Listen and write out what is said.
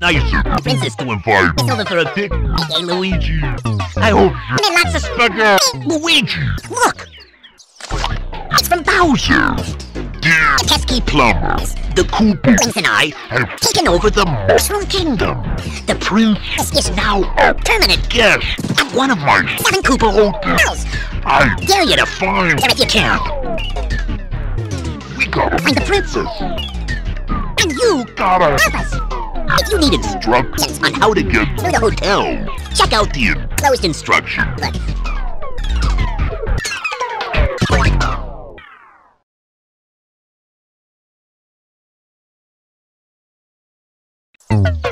nice. Princess, to invite. it's over for a pic. Hey, Luigi. I hope you And then lots of Spaghetti. Luigi. Look! It's from Bowser. Dear Pesky Plumber. The Koopalings and I have taken over the Mushroom Kingdom. The princess is now a permanent guest at one of my seven Koopa hotels. I Dare you to find Damn it, you can't gotta the princess. And you gotta help us. If you need instructions on how to get to the hotel, check out the enclosed instruction. Look.